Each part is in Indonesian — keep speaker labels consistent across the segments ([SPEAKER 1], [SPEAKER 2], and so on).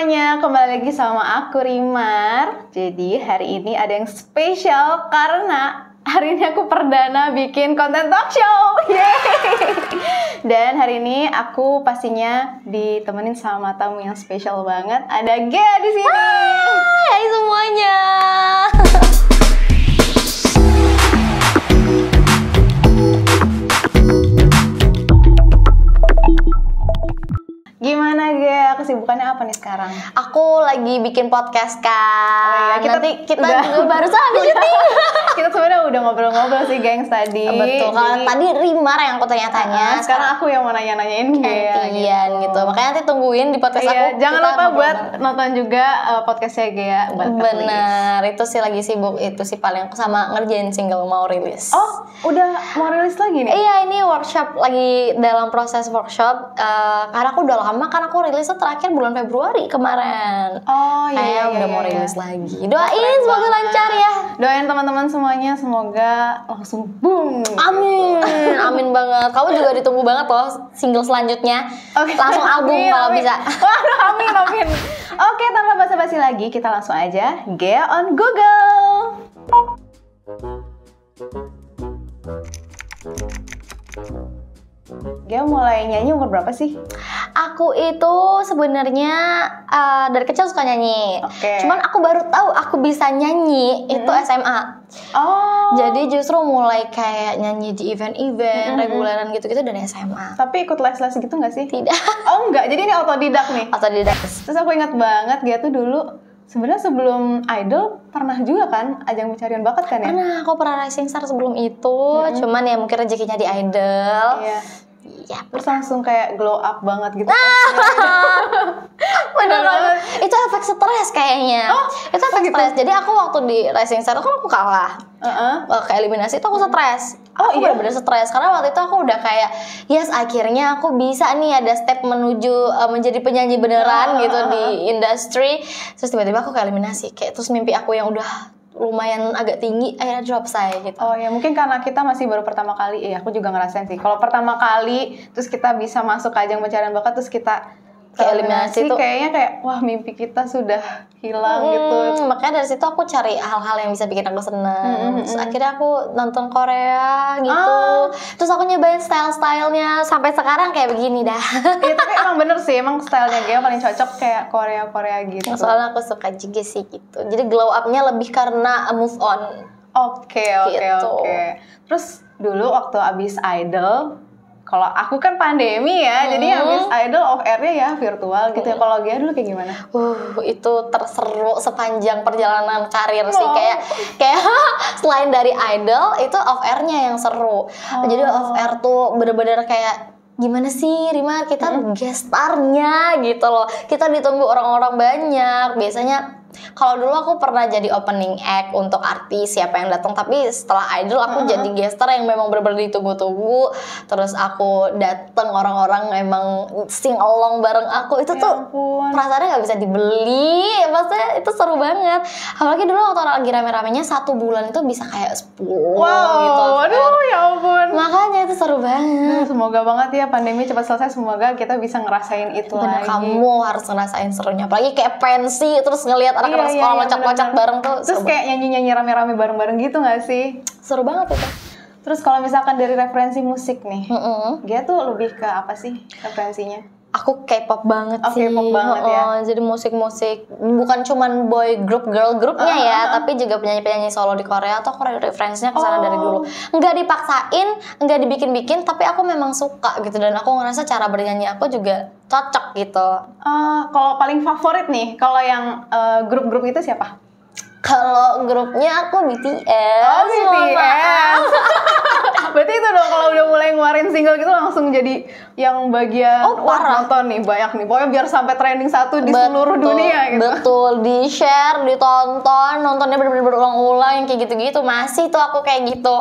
[SPEAKER 1] semuanya, kembali lagi sama aku Rimar. Jadi hari ini ada yang spesial karena hari ini aku perdana bikin konten talk show. Yeay. Dan hari ini aku pastinya ditemenin sama tamu yang spesial banget. Ada Gea di sini.
[SPEAKER 2] Hai semuanya.
[SPEAKER 1] Kesibukannya apa nih sekarang?
[SPEAKER 2] Aku lagi bikin podcast kan.
[SPEAKER 1] Oh iya, kita
[SPEAKER 2] Nanti kita
[SPEAKER 1] udah-
[SPEAKER 2] juga baru habis syuting.
[SPEAKER 1] Kita sebenarnya udah ngobrol-ngobrol sih gengs tadi.
[SPEAKER 2] Betul. Kalau
[SPEAKER 1] Jadi-
[SPEAKER 2] tadi Rimar yang aku tanya-tanya.
[SPEAKER 1] Ah, sekarang aku yang mau nanya-nanyain Gea.
[SPEAKER 2] gantian gitu. Makanya nanti tungguin di podcast
[SPEAKER 1] Iya,
[SPEAKER 2] aku.
[SPEAKER 1] jangan lupa buat nonton juga uh, podcastnya Gea.
[SPEAKER 2] Bener, itu sih lagi sibuk itu sih paling sama ngerjain single mau rilis.
[SPEAKER 1] Oh, udah mau rilis lagi nih?
[SPEAKER 2] Iya ini workshop lagi dalam proses workshop Eh, karena aku udah lama kan aku rilisnya terakhir bulan Februari kemarin.
[SPEAKER 1] Oh iya, iya,
[SPEAKER 2] udah
[SPEAKER 1] iya,
[SPEAKER 2] mau
[SPEAKER 1] iya.
[SPEAKER 2] rilis lagi. Doain
[SPEAKER 1] Keren
[SPEAKER 2] semoga
[SPEAKER 1] banget.
[SPEAKER 2] lancar ya.
[SPEAKER 1] Doain teman-teman semuanya semoga langsung boom.
[SPEAKER 2] Amin, amin banget. Kamu juga ditunggu banget loh single selanjutnya. Langsung album
[SPEAKER 1] Amin,
[SPEAKER 2] kalau
[SPEAKER 1] amin.
[SPEAKER 2] bisa.
[SPEAKER 1] Waduh, amin, amin. Oke, tanpa basa-basi lagi, kita langsung aja Gea on Google. Gea mulai nyanyi umur berapa sih?
[SPEAKER 2] Aku itu sebenarnya eh, dari kecil suka nyanyi.
[SPEAKER 1] Oke.
[SPEAKER 2] Cuman aku baru tahu aku bisa nyanyi itu SMA.
[SPEAKER 1] Oh.
[SPEAKER 2] Jadi justru mulai kayak nyanyi di event-event
[SPEAKER 1] Mm-mm.
[SPEAKER 2] reguleran gitu-gitu dari SMA.
[SPEAKER 1] tapi ikut les-les gitu nggak sih?
[SPEAKER 2] Tidak.
[SPEAKER 1] Oh enggak, jadi ini otodidak nih.
[SPEAKER 2] Atau tidak.
[SPEAKER 1] Terus aku ingat banget dia tuh dulu sebenarnya sebelum idol pernah juga kan ajang pencarian bakat kan ya?
[SPEAKER 2] Pernah aku pernah rising star sebelum itu, cuman ya mungkin rezekinya di idol.
[SPEAKER 1] Iya.
[SPEAKER 2] Iya.
[SPEAKER 1] Terus langsung kayak glow up banget gitu.
[SPEAKER 2] Bener banget. Itu efek stres kayaknya.
[SPEAKER 1] Oh,
[SPEAKER 2] itu efek
[SPEAKER 1] gitu?
[SPEAKER 2] stres. Jadi aku waktu di Rising Star kan aku kalah.
[SPEAKER 1] Heeh.
[SPEAKER 2] Eh, ke eliminasi itu aku stres.
[SPEAKER 1] Oh,
[SPEAKER 2] aku
[SPEAKER 1] iya?
[SPEAKER 2] bener-bener stres karena waktu itu aku udah kayak yes akhirnya aku bisa nih ada step menuju eh, menjadi penyanyi beneran
[SPEAKER 1] Ah,
[SPEAKER 2] gitu
[SPEAKER 1] ah,
[SPEAKER 2] di industri. Terus tiba-tiba aku ke eliminasi. Kayak terus mimpi aku yang udah lumayan agak tinggi akhirnya drop saya gitu.
[SPEAKER 1] Oh ya mungkin karena kita masih baru pertama kali, iya aku juga ngerasain sih. Kalau pertama kali terus kita bisa masuk ajang pencarian bakat terus kita ke
[SPEAKER 2] Ke eliminasi
[SPEAKER 1] eliminasi
[SPEAKER 2] tuh.
[SPEAKER 1] kayaknya kayak wah mimpi kita sudah hilang gitu.
[SPEAKER 2] Hmm, makanya dari situ aku cari hal-hal yang bisa bikin aku seneng.
[SPEAKER 1] Hmm,
[SPEAKER 2] Terus
[SPEAKER 1] hmm.
[SPEAKER 2] akhirnya aku nonton Korea gitu.
[SPEAKER 1] Ah.
[SPEAKER 2] Terus aku nyobain style-stylenya sampai sekarang kayak begini dah.
[SPEAKER 1] Iya tapi emang bener sih, emang stylenya Gea paling cocok kayak Korea Korea gitu.
[SPEAKER 2] Soalnya aku suka juga sih gitu. Jadi glow up-nya lebih karena move on.
[SPEAKER 1] Oke oke
[SPEAKER 2] Gitu.
[SPEAKER 1] oke. Terus dulu waktu abis idol, kalau aku kan pandemi ya, jadi
[SPEAKER 2] Hmm.
[SPEAKER 1] abis idol off airnya ya virtual gitu ya. Kalau Gea dulu kayak gimana?
[SPEAKER 2] Uh, itu terseru sepanjang perjalanan karir sih
[SPEAKER 1] Oh.
[SPEAKER 2] kayak kayak selain dari idol itu off airnya yang seru. Jadi
[SPEAKER 1] Oh.
[SPEAKER 2] off air tuh bener-bener kayak gimana sih Rima kita guest starnya gitu loh. Kita ditunggu orang-orang banyak. Biasanya kalau dulu aku pernah jadi opening act untuk artis siapa yang datang tapi setelah idol aku jadi guest star yang memang bener-bener ditunggu-tunggu terus aku dateng orang-orang emang sing along bareng aku itu
[SPEAKER 1] Ya
[SPEAKER 2] tuh
[SPEAKER 1] ampun.
[SPEAKER 2] perasaannya nggak bisa dibeli maksudnya itu seru banget apalagi dulu waktu lagi rame-ramenya satu bulan itu bisa kayak 10
[SPEAKER 1] Wow,
[SPEAKER 2] gitu
[SPEAKER 1] aduh ya ampun.
[SPEAKER 2] makanya itu seru banget
[SPEAKER 1] Nah, semoga banget ya pandemi cepat selesai. Semoga kita bisa ngerasain itu
[SPEAKER 2] Bener,
[SPEAKER 1] lagi.
[SPEAKER 2] kamu harus ngerasain serunya apalagi kayak pensi terus ngelihat anak-anak
[SPEAKER 1] Iya, iya,
[SPEAKER 2] sekolah
[SPEAKER 1] iya,
[SPEAKER 2] loncat-loncat
[SPEAKER 1] bener-bener.
[SPEAKER 2] bareng tuh
[SPEAKER 1] Terus kayak nyanyi-nyanyi rame-rame bareng-bareng gitu gak sih?
[SPEAKER 2] seru banget itu
[SPEAKER 1] Terus kalau misalkan dari referensi musik nih,
[SPEAKER 2] Mm-mm.
[SPEAKER 1] Gea tuh lebih ke apa sih referensinya?
[SPEAKER 2] Aku K-pop banget
[SPEAKER 1] Oh,
[SPEAKER 2] sih
[SPEAKER 1] K-pop banget ya.
[SPEAKER 2] Heeh, jadi musik-musik bukan cuman boy group girl grupnya
[SPEAKER 1] Ah,
[SPEAKER 2] ya tapi juga penyanyi-penyanyi solo di Korea atau aku referensinya ke sana
[SPEAKER 1] Oh.
[SPEAKER 2] dari dulu nggak dipaksain nggak dibikin-bikin tapi aku memang suka gitu dan aku ngerasa cara bernyanyi aku juga cocok gitu
[SPEAKER 1] Eh, kalau paling favorit nih, kalau yang eh, grup-grup itu siapa?
[SPEAKER 2] Kalau grupnya aku BTS
[SPEAKER 1] Oh. BTS. Berarti itu dong kalau udah mulai ngeluarin single gitu langsung jadi yang bagian
[SPEAKER 2] Oh,
[SPEAKER 1] wah,
[SPEAKER 2] parah.
[SPEAKER 1] nonton nih banyak nih. Pokoknya biar sampai trending satu di seluruh
[SPEAKER 2] Betul,
[SPEAKER 1] dunia gitu.
[SPEAKER 2] Betul, di share, ditonton, nontonnya bener-bener berulang-ulang yang kayak gitu-gitu. Masih tuh aku kayak gitu.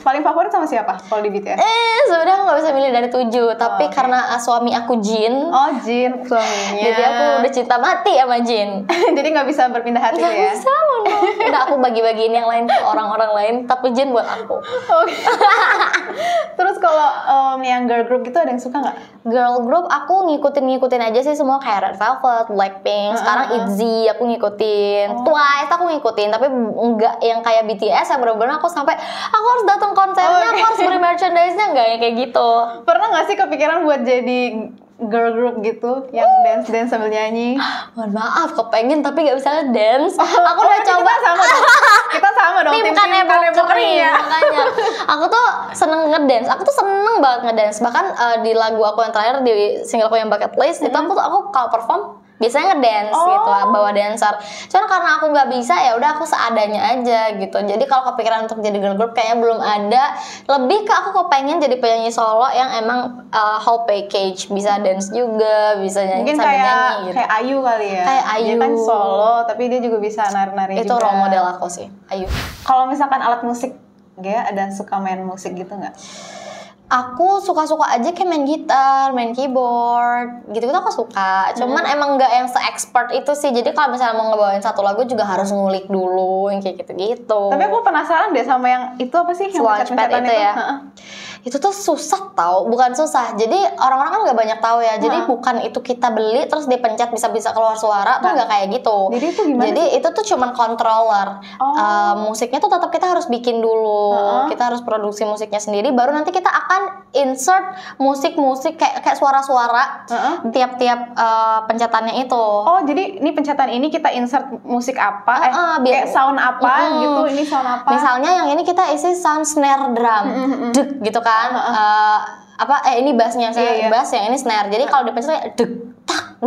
[SPEAKER 1] Paling favorit sama siapa kalau di BTS?
[SPEAKER 2] Eh, sebenarnya aku nggak bisa milih dari tujuh, tapi
[SPEAKER 1] oke.
[SPEAKER 2] karena uh, suami aku Jin,
[SPEAKER 1] Oh Jin suaminya.
[SPEAKER 2] jadi aku udah cinta mati sama Jin.
[SPEAKER 1] Jadi nggak bisa berpindah hati
[SPEAKER 2] Gak
[SPEAKER 1] ya?
[SPEAKER 2] bisa, Mono. Udah aku bagi-bagiin yang lain ke orang-orang lain, tapi Jin buat aku.
[SPEAKER 1] Oke. Terus kalau em, yang girl group gitu ada yang suka nggak?
[SPEAKER 2] Girl group aku ngikutin-ngikutin aja sih semua kayak Red Velvet, Blackpink, sekarang
[SPEAKER 1] Uh-uh.
[SPEAKER 2] ITZY aku ngikutin,
[SPEAKER 1] Oh.
[SPEAKER 2] Twice aku ngikutin, tapi enggak yang kayak BTS yang bener-bener aku sampai aku harus datang konsernya,
[SPEAKER 1] Oh,
[SPEAKER 2] aku harus beli merchandise-nya enggak yang kayak gitu.
[SPEAKER 1] Pernah nggak sih kepikiran buat jadi girl group gitu yang dance dance sambil nyanyi?
[SPEAKER 2] Mohon maaf, kepengen tapi gak bisa dance. aku udah coba
[SPEAKER 1] Kita sama dong. Kita sama dong.
[SPEAKER 2] tim
[SPEAKER 1] Tim
[SPEAKER 2] kan
[SPEAKER 1] tim
[SPEAKER 2] Kanebo
[SPEAKER 1] Kanebo
[SPEAKER 2] kering
[SPEAKER 1] ya.
[SPEAKER 2] makanya aku tuh seneng ngedance aku tuh seneng banget ngedance bahkan eh, di lagu aku yang terakhir di single aku yang bucket list itu aku tuh aku kalau perform biasanya ngedance
[SPEAKER 1] Oh.
[SPEAKER 2] gitu bawa dancer cuman karena aku nggak bisa ya udah aku seadanya aja gitu jadi kalau kepikiran untuk jadi girl group kayaknya belum ada lebih ke aku kepengen jadi penyanyi solo yang emang eh, whole package bisa dance juga bisa nyanyi
[SPEAKER 1] Mungkin kayak
[SPEAKER 2] nyanyi gitu.
[SPEAKER 1] kayak Ayu kali ya.
[SPEAKER 2] Kayak
[SPEAKER 1] Dia
[SPEAKER 2] Ayu.
[SPEAKER 1] kan solo tapi dia juga bisa nari-nari
[SPEAKER 2] itu
[SPEAKER 1] juga.
[SPEAKER 2] role model aku sih ayo
[SPEAKER 1] Kalau misalkan alat musik Gea ada suka main musik gitu nggak?
[SPEAKER 2] Aku suka-suka aja kayak main gitar, main keyboard, gitu-gitu aku suka. Cuman
[SPEAKER 1] Hmm.
[SPEAKER 2] emang nggak yang se-expert itu sih. Jadi kalau misalnya mau ngebawain satu lagu juga harus ngulik dulu yang kayak gitu-gitu.
[SPEAKER 1] Tapi aku penasaran deh sama yang itu apa sih yang
[SPEAKER 2] Launchpad
[SPEAKER 1] pencet-pencetan
[SPEAKER 2] itu ya?
[SPEAKER 1] Heeh.
[SPEAKER 2] Itu tuh susah tau, bukan susah. Jadi orang-orang kan nggak banyak tahu ya. Jadi
[SPEAKER 1] Heeh.
[SPEAKER 2] bukan itu kita beli terus dipencet bisa-bisa keluar suara tuh
[SPEAKER 1] Nah.
[SPEAKER 2] nggak kayak gitu.
[SPEAKER 1] Jadi itu gimana
[SPEAKER 2] Jadi itu tuh cuman controller.
[SPEAKER 1] Oh.
[SPEAKER 2] Eh, musiknya tuh tetap kita harus bikin dulu.
[SPEAKER 1] Heeh.
[SPEAKER 2] Kita harus produksi musiknya sendiri. Baru nanti kita akan insert musik-musik kayak kayak suara-suara tiap-tiap eh, pencetannya itu.
[SPEAKER 1] Oh, jadi ini pencetan ini kita insert musik apa? eh,
[SPEAKER 2] Heeh, biar-
[SPEAKER 1] kayak sound apa
[SPEAKER 2] Mm-mm.
[SPEAKER 1] gitu. Ini sound apa?
[SPEAKER 2] Misalnya yang ini kita isi sound snare drum,
[SPEAKER 1] Mm-mm.
[SPEAKER 2] deg gitu kan. Eh, apa eh ini bassnya saya
[SPEAKER 1] Iya, iya.
[SPEAKER 2] bass yang ini snare. Jadi kalau dipencet kayak deg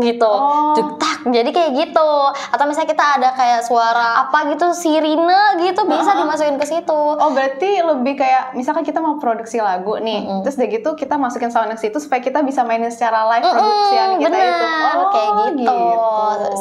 [SPEAKER 2] gitu.
[SPEAKER 1] Oh.
[SPEAKER 2] Tak. Jadi kayak gitu. Atau misalnya kita ada kayak suara apa gitu sirine gitu bisa
[SPEAKER 1] Uh-uh.
[SPEAKER 2] dimasukin ke situ.
[SPEAKER 1] Oh berarti lebih kayak misalkan kita mau produksi lagu nih,
[SPEAKER 2] Mm-mm.
[SPEAKER 1] terus dari gitu kita masukin sound ke situ supaya kita bisa mainin secara live
[SPEAKER 2] Mm-mm,
[SPEAKER 1] produksian kita
[SPEAKER 2] bener,
[SPEAKER 1] itu. Oh
[SPEAKER 2] kayak gitu,
[SPEAKER 1] gitu.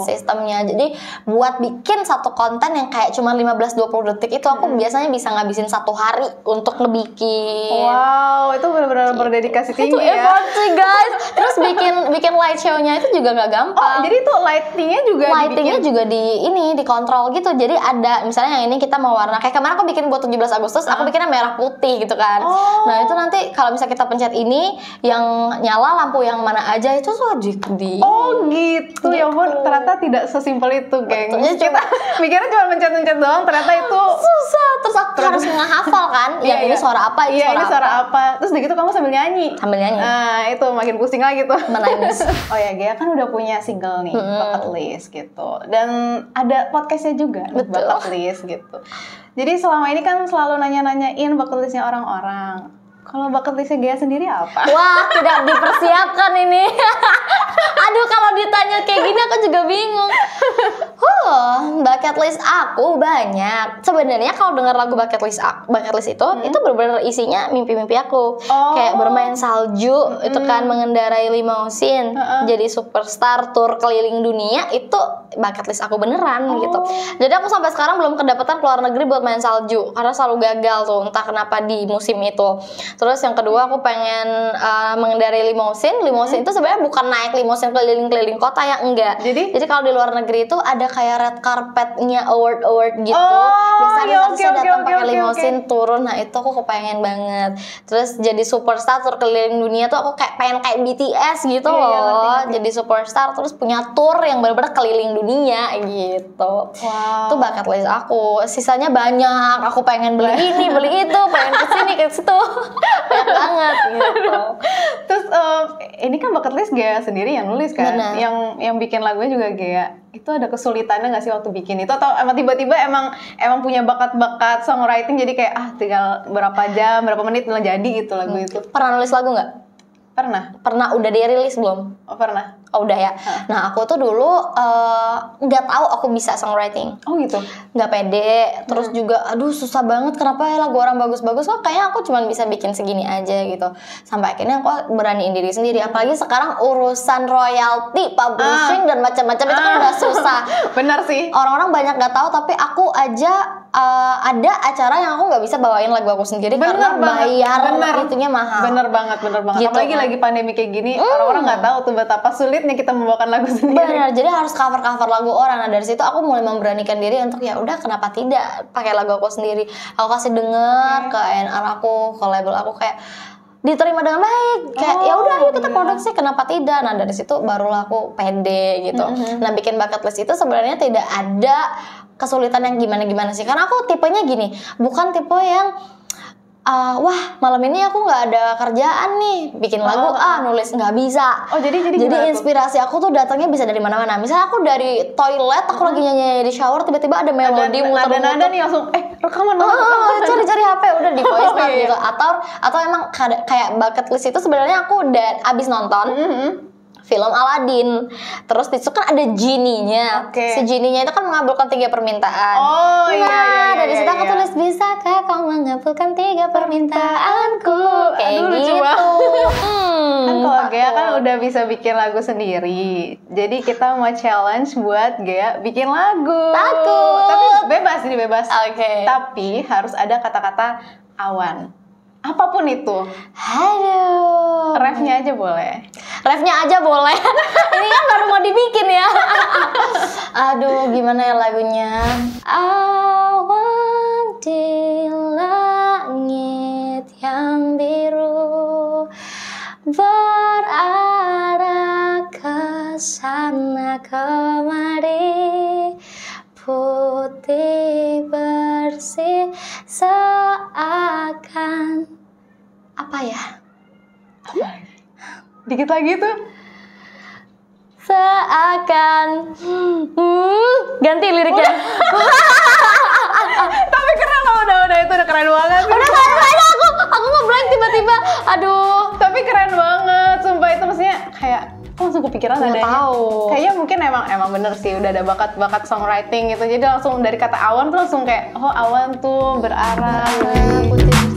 [SPEAKER 2] sistemnya. Jadi buat bikin satu konten yang kayak cuma 15-20 detik itu aku biasanya bisa ngabisin satu hari untuk ngebikin.
[SPEAKER 1] Wow, itu benar-benar berdedikasi tinggi
[SPEAKER 2] itu
[SPEAKER 1] ya.
[SPEAKER 2] sih guys. Terus bikin bikin light show-nya itu juga nggak gampang.
[SPEAKER 1] Oh, jadi itu lightingnya juga
[SPEAKER 2] lightingnya
[SPEAKER 1] dibikin.
[SPEAKER 2] juga di ini dikontrol gitu. Jadi ada misalnya yang ini kita mau warna kayak kemarin aku bikin buat 17 Agustus, aku bikinnya merah putih gitu kan.
[SPEAKER 1] Oh.
[SPEAKER 2] Nah, itu nanti kalau misalnya kita pencet ini yang nyala lampu yang mana aja itu tuh di, di
[SPEAKER 1] Oh gitu, ya ampun
[SPEAKER 2] Gitu.
[SPEAKER 1] ternyata tidak sesimpel itu, geng.
[SPEAKER 2] Betul.
[SPEAKER 1] Kita mikirnya cuma mencet-mencet doang, ternyata itu
[SPEAKER 2] susah. Terus aku harus ngehafal kan, yang
[SPEAKER 1] Iya,
[SPEAKER 2] ini
[SPEAKER 1] iya.
[SPEAKER 2] suara apa, ini
[SPEAKER 1] Iya,
[SPEAKER 2] suara
[SPEAKER 1] ini suara
[SPEAKER 2] apa.
[SPEAKER 1] apa. Terus dari gitu kamu sambil nyanyi.
[SPEAKER 2] Sambil nyanyi.
[SPEAKER 1] Nah, itu makin pusing lagi tuh.
[SPEAKER 2] Menangis.
[SPEAKER 1] oh ya, Gea kan udah punya single nih,
[SPEAKER 2] Mm-mm.
[SPEAKER 1] Bucket List gitu. Dan ada podcastnya juga, nih,
[SPEAKER 2] Betul.
[SPEAKER 1] Bucket List gitu. Jadi selama ini kan selalu nanya-nanyain bucket listnya orang-orang. Kalau bucket listnya Gea sendiri apa?
[SPEAKER 2] Wah, tidak dipersiapkan ini. Aduh, kalau ditanya kayak gini aku juga bingung. Huh, bucket list aku banyak. Sebenarnya kalau dengar lagu bucket list aku, bucket list itu, itu benar-benar isinya mimpi-mimpi aku.
[SPEAKER 1] Oh.
[SPEAKER 2] Kayak bermain salju, itu kan mengendarai limousin,
[SPEAKER 1] Heeh.
[SPEAKER 2] jadi superstar tour keliling dunia itu bucket list aku beneran
[SPEAKER 1] Oh.
[SPEAKER 2] gitu. Jadi aku sampai sekarang belum kedapatan keluar negeri buat main salju karena selalu gagal tuh entah kenapa di musim itu. Terus yang kedua aku pengen uh, mengendarai limousin. Limousin itu sebenarnya bukan naik limousin keliling-keliling kota ya enggak.
[SPEAKER 1] Jadi?
[SPEAKER 2] Jadi kalau di luar negeri itu ada kayak red carpetnya award-award gitu.
[SPEAKER 1] Oh,
[SPEAKER 2] Biasanya
[SPEAKER 1] oke,
[SPEAKER 2] artisnya
[SPEAKER 1] oke,
[SPEAKER 2] datang
[SPEAKER 1] oke,
[SPEAKER 2] pakai
[SPEAKER 1] oke,
[SPEAKER 2] limousin turun. Nah, itu aku kepengen banget. Terus jadi superstar keliling dunia tuh aku kayak pengen kayak BTS gitu
[SPEAKER 1] Iya, iya, ngerti,
[SPEAKER 2] loh.
[SPEAKER 1] ngerti.
[SPEAKER 2] Jadi superstar terus punya tour yang benar-benar keliling dunia gitu.
[SPEAKER 1] Wow.
[SPEAKER 2] Itu bucket list aku. Sisanya banyak. Aku pengen beli ini, beli itu, pengen ke sini, ke situ. banyak banget gitu.
[SPEAKER 1] Terus em, ini kan bucket list Gea sendiri yang nulis kan,
[SPEAKER 2] Benar.
[SPEAKER 1] yang yang bikin lagunya juga Gea. Itu ada kesulitannya nggak sih waktu bikin itu atau emang tiba-tiba emang emang punya bakat-bakat songwriting jadi kayak ah tinggal berapa jam, berapa menit udah jadi gitu lagu itu.
[SPEAKER 2] Pernah nulis lagu nggak?
[SPEAKER 1] Pernah?
[SPEAKER 2] Pernah udah dirilis belum?
[SPEAKER 1] Oh, pernah.
[SPEAKER 2] Oh udah ya. Nah aku tuh dulu eh, nggak tahu aku bisa songwriting.
[SPEAKER 1] Oh gitu.
[SPEAKER 2] nggak pede terus juga aduh susah banget kenapa ya lagu orang bagus-bagus kok kayaknya aku cuma bisa bikin segini aja gitu sampai akhirnya aku beraniin diri sendiri apalagi sekarang urusan royalti publishing dan macam-macam itu kan
[SPEAKER 1] Ah.
[SPEAKER 2] udah susah
[SPEAKER 1] Benar sih.
[SPEAKER 2] orang-orang banyak nggak tahu tapi aku aja uh, ada acara yang aku nggak bisa bawain lagu aku sendiri
[SPEAKER 1] Bener
[SPEAKER 2] karena
[SPEAKER 1] banget,
[SPEAKER 2] bayar
[SPEAKER 1] bener.
[SPEAKER 2] itunya mahal.
[SPEAKER 1] Bener banget, bener banget.
[SPEAKER 2] Gitu
[SPEAKER 1] Apalagi
[SPEAKER 2] kan.
[SPEAKER 1] lagi pandemi kayak gini, orang-orang nggak tahu tuh betapa sulitnya kita membawakan lagu sendiri.
[SPEAKER 2] Benar, jadi harus cover-cover lagu orang. Nah dari situ aku mulai memberanikan diri untuk ya udah kenapa tidak pakai lagu aku sendiri. Aku kasih denger ke A&R aku, ke label aku kayak diterima dengan baik. Kayak
[SPEAKER 1] Oh,
[SPEAKER 2] ya udah ayo kita
[SPEAKER 1] iya.
[SPEAKER 2] produksi, kenapa tidak? Nah dari situ barulah aku pede gitu. Nah bikin bucket list itu sebenarnya tidak ada kesulitan yang gimana-gimana sih. Karena aku tipenya gini, bukan tipe yang ah, wah malam ini aku nggak ada kerjaan nih bikin lagu
[SPEAKER 1] Oh.
[SPEAKER 2] ah nulis nggak bisa
[SPEAKER 1] Oh, jadi- jadi
[SPEAKER 2] jadi
[SPEAKER 1] gimana tuh?
[SPEAKER 2] inspirasi aku tuh datangnya bisa dari mana-mana. Misalnya aku dari toilet, aku lagi nyanyi di shower, tiba-tiba ada melodi
[SPEAKER 1] Ada
[SPEAKER 2] muter-muter.
[SPEAKER 1] nada nih langsung, eh rekaman dong.
[SPEAKER 2] Oh, cari-cari HP udah di voice
[SPEAKER 1] Oh,
[SPEAKER 2] note
[SPEAKER 1] iya.
[SPEAKER 2] gitu. Atau atau emang kayak bucket list itu sebenarnya aku udah abis nonton
[SPEAKER 1] Mhm.
[SPEAKER 2] Film Aladdin. Terus di situ kan ada genie-nya.
[SPEAKER 1] Oke.
[SPEAKER 2] Si genie-nya itu kan mengabulkan tiga permintaan.
[SPEAKER 1] Oh, iya,
[SPEAKER 2] Nah,
[SPEAKER 1] iya, iya,
[SPEAKER 2] dari situ
[SPEAKER 1] iya,
[SPEAKER 2] aku
[SPEAKER 1] iya.
[SPEAKER 2] tulis bisakah kau mengabulkan tiga permintaanku? Kayak
[SPEAKER 1] Aduh, lucu
[SPEAKER 2] gitu. Hmm,
[SPEAKER 1] Kan kalau Gea kan udah bisa bikin lagu sendiri. Jadi kita mau challenge buat Gea bikin lagu.
[SPEAKER 2] Takut.
[SPEAKER 1] Tapi bebas nih bebas.
[SPEAKER 2] Oke.
[SPEAKER 1] Tapi harus ada kata-kata awan. Apa pun itu.
[SPEAKER 2] Aduh.
[SPEAKER 1] Refnya aja boleh.
[SPEAKER 2] Refnya aja boleh. Ini kan baru mau dibikin ya. Aduh, gimana ya lagunya? Awan di langit yang biru berarah ke sana kemari putih bersih seakan apa ya?
[SPEAKER 1] Dikit lagi tuh.
[SPEAKER 2] seakan hmm, ganti liriknya
[SPEAKER 1] Tapi keren loh, udah udah itu udah keren banget.
[SPEAKER 2] udah ada aja aku aku ngeblank tiba-tiba aduh
[SPEAKER 1] Tapi keren banget, sumpah itu maksudnya kayak aku langsung kepikiran
[SPEAKER 2] Nggak
[SPEAKER 1] adanya.
[SPEAKER 2] tahu.
[SPEAKER 1] Kayaknya mungkin emang emang bener sih udah ada bakat-bakat songwriting gitu. Jadi langsung dari kata awan tuh langsung kayak oh awan tuh berarah.
[SPEAKER 2] putih